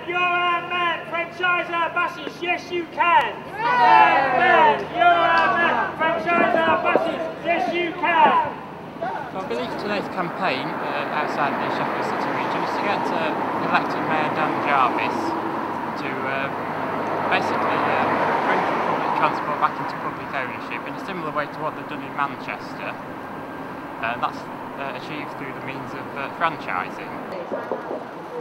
man, you're a man. Franchise our buses, yes you can. Man, man, you're a man. Franchise our buses, yes you can. Well, I believe today's campaign uh, outside the Sheffield City region is to get uh, elected Mayor Dan Jarvis to uh, basically uh, bring public transport back into public ownership in a similar way to what they've done in Manchester. Uh, that's uh, achieved through the means of uh, franchising.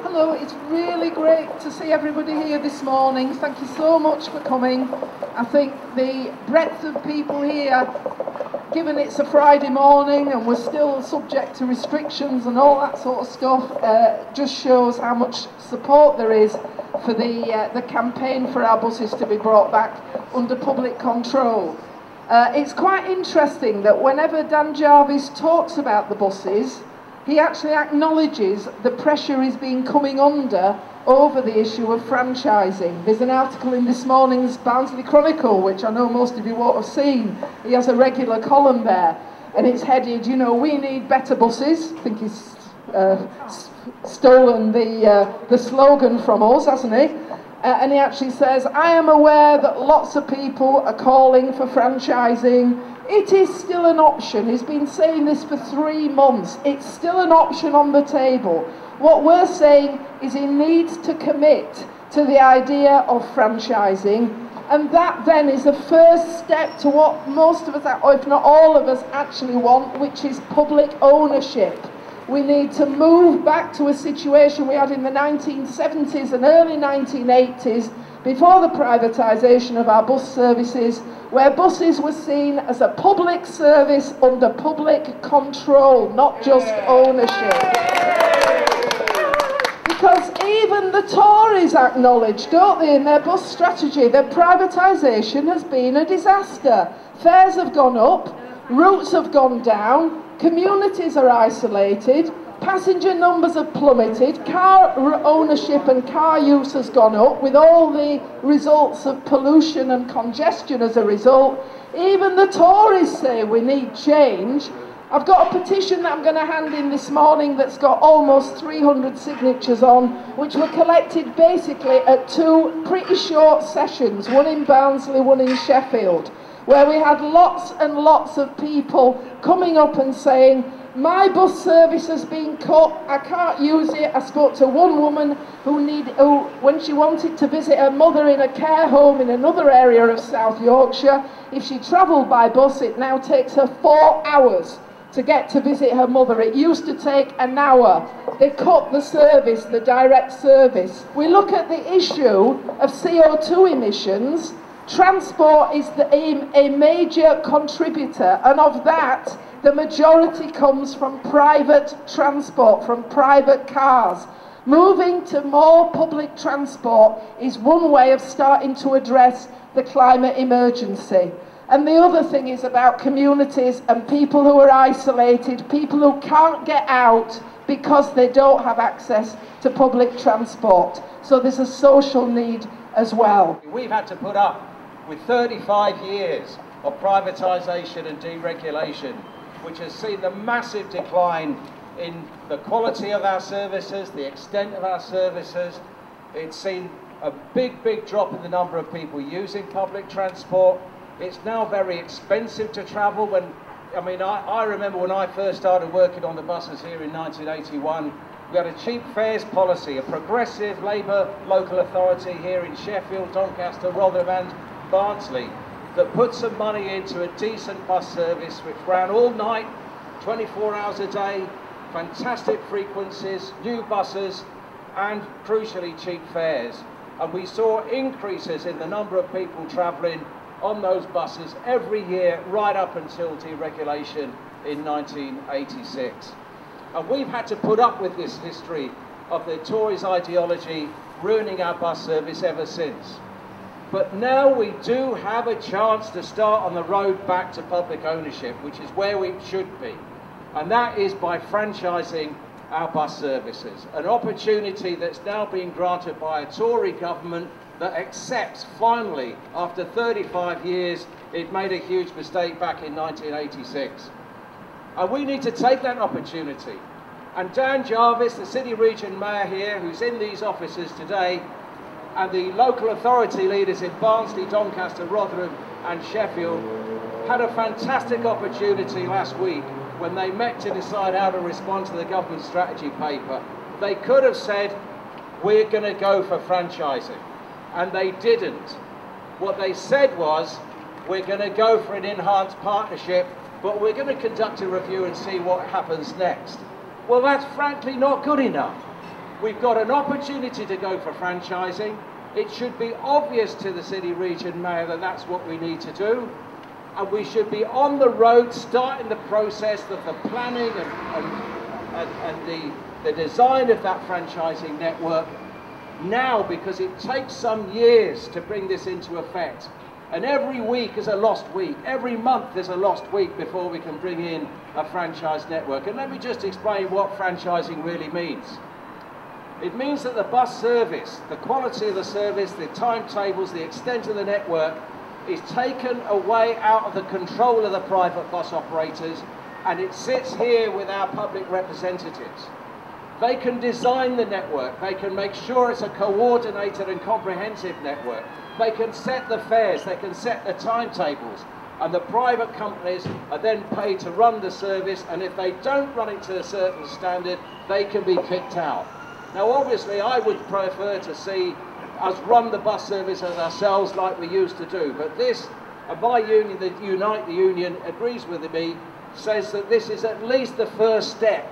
Hello, it's really great to see everybody here this morning. Thank you so much for coming. I think the breadth of people here given it's a Friday morning and we're still subject to restrictions and all that sort of stuff, uh, just shows how much support there is for the, uh, the campaign for our buses to be brought back under public control. Uh, it's quite interesting that whenever Dan Jarvis talks about the buses, he actually acknowledges the pressure he's been coming under over the issue of franchising. There's an article in this morning's Barnsley Chronicle, which I know most of you won't have seen. He has a regular column there, and it's headed, you know, we need better buses. I think he's uh, stolen the, uh, the slogan from us, hasn't he? Uh, and he actually says, I am aware that lots of people are calling for franchising. It is still an option. He's been saying this for three months. It's still an option on the table. What we're saying is he needs to commit to the idea of franchising, and that then is the first step to what most of us, or if not all of us, actually want, which is public ownership. We need to move back to a situation we had in the 1970s and early 1980s before the privatisation of our bus services, where buses were seen as a public service under public control, not just ownership. Because even the Tories acknowledge, don't they, in their bus strategy, that privatisation has been a disaster. Fares have gone up, routes have gone down, communities are isolated, passenger numbers have plummeted, car ownership and car use has gone up, with all the results of pollution and congestion as a result. Even the Tories say we need change, I've got a petition that I'm going to hand in this morning that's got almost 300 signatures on, which were collected basically at two pretty short sessions, one in Barnsley, one in Sheffield, where we had lots and lots of people coming up and saying, my bus service has been cut, I can't use it. I spoke to one woman who, need, who, when she wanted to visit her mother in a care home in another area of South Yorkshire, if she travelled by bus, it now takes her four hours to get to visit her mother. It used to take an hour. They cut the service, the direct service. We look at the issue of CO2 emissions. Transport is the, a, a major contributor, and of that, the majority comes from private transport, from private cars. Moving to more public transport is one way of starting to address the climate emergency. And the other thing is about communities and people who are isolated, people who can't get out because they don't have access to public transport. So there's a social need as well. We've had to put up with 35 years of privatisation and deregulation, which has seen the massive decline in the quality of our services, the extent of our services. It's seen a big, big drop in the number of people using public transport. It's now very expensive to travel. When I mean, I, I remember when I first started working on the buses here in 1981, we had a cheap fares policy, a progressive Labour local authority here in Sheffield, Doncaster, Rotherham Barnsley that put some money into a decent bus service which ran all night, 24 hours a day, fantastic frequencies, new buses and crucially cheap fares. And we saw increases in the number of people travelling on those buses every year right up until deregulation in 1986. And we've had to put up with this history of the Tories' ideology ruining our bus service ever since. But now we do have a chance to start on the road back to public ownership, which is where we should be. And that is by franchising our bus services. An opportunity that's now being granted by a Tory government that accepts finally, after 35 years, it made a huge mistake back in 1986. And we need to take that opportunity And Dan Jarvis, the City Region Mayor here, who's in these offices today, and the local authority leaders in Barnsley, Doncaster, Rotherham and Sheffield had a fantastic opportunity last week when they met to decide how to respond to the government strategy paper. They could have said, we're going to go for franchising. And they didn't. What they said was, we're going to go for an enhanced partnership, but we're going to conduct a review and see what happens next. Well, that's frankly not good enough. We've got an opportunity to go for franchising. It should be obvious to the city region mayor that that's what we need to do. And we should be on the road starting the process of the planning and, and, and, and the, the design of that franchising network now because it takes some years to bring this into effect. And every week is a lost week. Every month is a lost week before we can bring in a franchise network. And let me just explain what franchising really means. It means that the bus service, the quality of the service, the timetables, the extent of the network is taken away out of the control of the private bus operators and it sits here with our public representatives. They can design the network, they can make sure it's a coordinated and comprehensive network, they can set the fares, they can set the timetables, and the private companies are then paid to run the service, and if they don't run it to a certain standard, they can be kicked out. Now obviously I would prefer to see us run the bus service as ourselves like we used to do, but this, and my union, the Unite the Union, agrees with me, says that this is at least the first step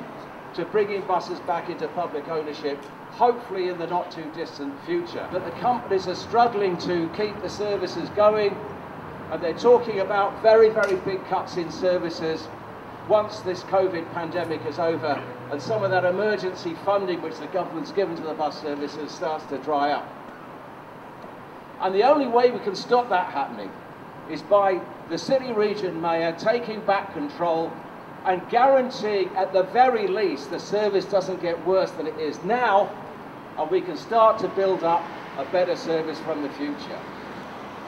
to bringing buses back into public ownership, hopefully in the not too distant future. But the companies are struggling to keep the services going, and they're talking about very, very big cuts in services once this COVID pandemic is over and some of that emergency funding which the government's given to the bus services starts to dry up. And the only way we can stop that happening is by the city region mayor taking back control and guaranteeing at the very least the service doesn't get worse than it is now and we can start to build up a better service from the future.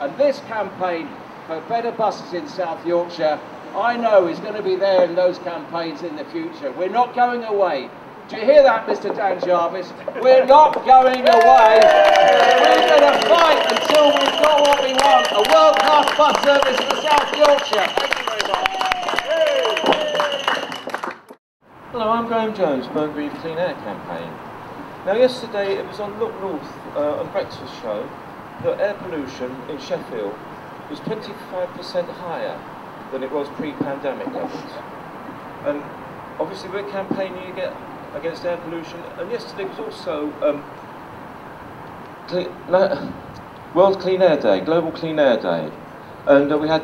And this campaign for better buses in South Yorkshire, I know is going to be there in those campaigns in the future. We're not going away. Do you hear that, Mr Dan Jarvis? We're not going away. We're going to fight until we've got what we want, a world-class bus service for South Yorkshire. Hello, I'm Graham Jones, Burngreave Clean Air Campaign. Now yesterday it was on Look North uh, on Breakfast Show that air pollution in Sheffield was 25% higher than it was pre-pandemic levels. And obviously we're campaigning against air pollution and yesterday was also um, World Clean Air Day, Global Clean Air Day. And uh, we had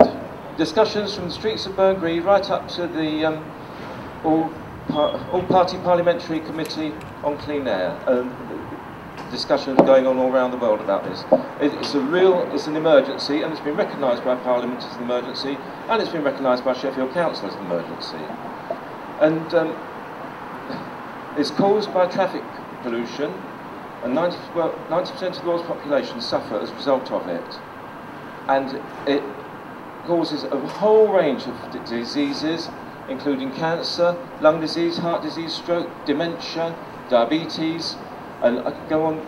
discussions from the streets of Burngreave right up to the um, all all-party parliamentary committee on clean air. Um, discussions going on all around the world about this. It, it's a real, it's an emergency, and it's been recognised by Parliament as an emergency, and it's been recognised by Sheffield Council as an emergency. And um, it's caused by traffic pollution, and 90, well, 90% of the world's population suffer as a result of it. And it causes a whole range of diseases, including cancer, lung disease, heart disease, stroke, dementia, diabetes, and I could go on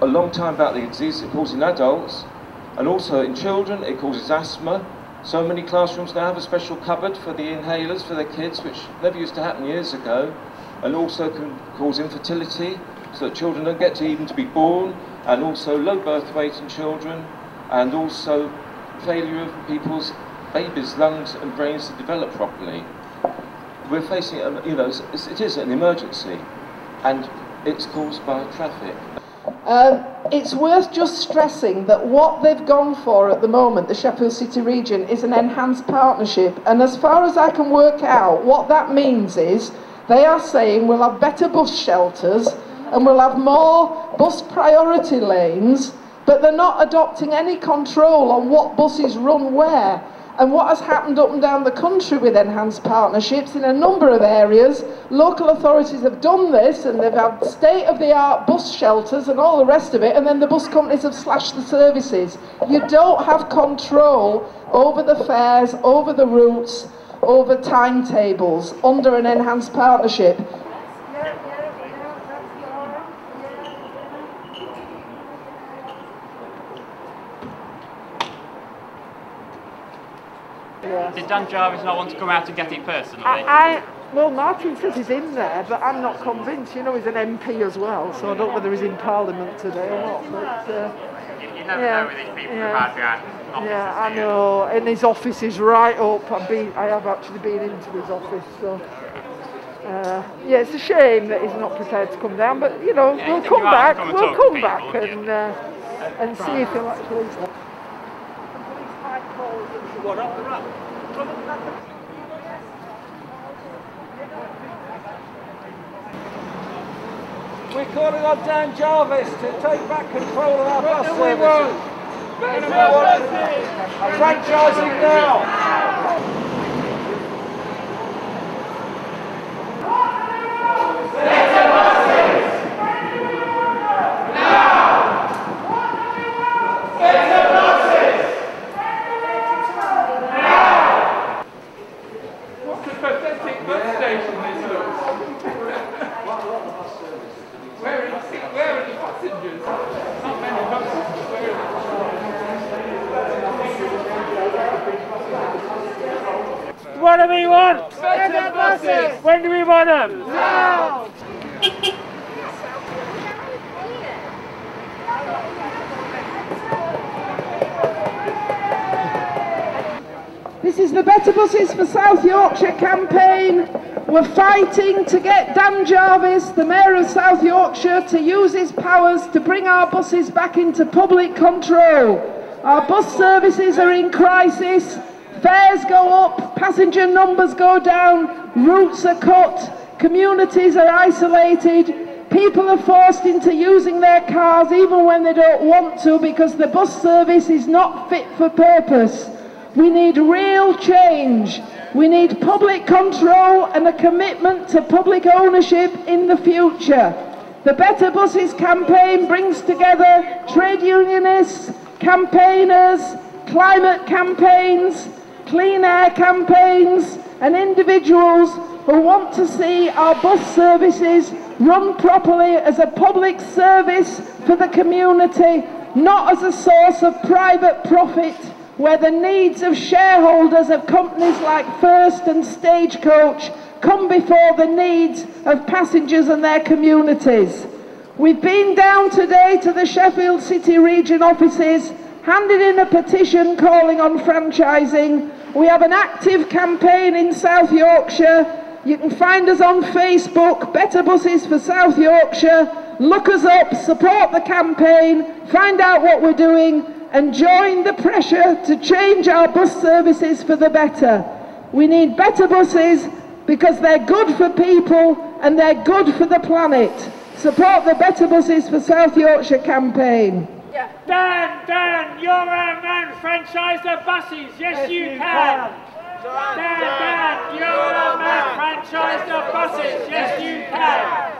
a long time about the disease. It causes in adults, and also in children it causes asthma. So many classrooms now have a special cupboard for the inhalers for their kids, which never used to happen years ago, and also can cause infertility, so that children don't get to even to be born, and also low birth weight in children, and also failure of people's babies' lungs and brains to develop properly. We're facing, you know, it is an emergency, and it's caused by traffic. Um, it's worth just stressing that what they've gone for at the moment, the Sheffield City region, is an enhanced partnership. And as far as I can work out, what that means is they are saying we'll have better bus shelters and we'll have more bus priority lanes, but they're not adopting any control on what buses run where. And what has happened up and down the country with enhanced partnerships in a number of areas, local authorities have done this and they've had state-of-the-art bus shelters and all the rest of it, and then the bus companies have slashed the services. You don't have control over the fares, over the routes, over timetables under an enhanced partnership. Did Dan Jarvis not want to come out and get it personally? I, I, well, Martin says he's in there, but I'm not convinced. You know, he's an MP as well, so I don't know whether he's in Parliament today or not. But, uh, you, you never yeah, know with these people yeah. who hide behind offices, yeah, I know. And his office is right up. I've been, I have actually been into his office, so. Uh, yeah, it's a shame that he's not prepared to come down, but you know, Yeah, we'll come back. Come we'll come people, back yeah. and uh, and see if he'll actually. We're calling on Dan Jarvis to take back control of our bus services. And we want franchising now. What a pathetic bus station this looks. where, are the, where are the passengers? Not many buses, but where are the What do we want? When do we want them? Now! This is the Better Buses for South Yorkshire campaign. We're fighting to get Dan Jarvis, the Mayor of South Yorkshire, to use his powers to bring our buses back into public control. Our bus services are in crisis, fares go up, passenger numbers go down, routes are cut, communities are isolated, people are forced into using their cars even when they don't want to because the bus service is not fit for purpose. We need real change. We need public control and a commitment to public ownership in the future. The Better Buses campaign brings together trade unionists, campaigners, climate campaigns, clean air campaigns, and individuals who want to see our bus services run properly as a public service for the community, not as a source of private profit where the needs of shareholders of companies like First and Stagecoach come before the needs of passengers and their communities. We've been down today to the Sheffield City region offices, handed in a petition calling on franchising. We have an active campaign in South Yorkshire. You can find us on Facebook, Better Buses for South Yorkshire. Look us up, support the campaign, find out what we're doing, and join the pressure to change our bus services for the better. We need better buses because they're good for people and they're good for the planet. Support the Better Buses for South Yorkshire campaign. Dan, Dan, you're a man. Franchise the buses. Yes, you, can. Dan, Dan, you're a man. Franchise the buses. Yes, you can.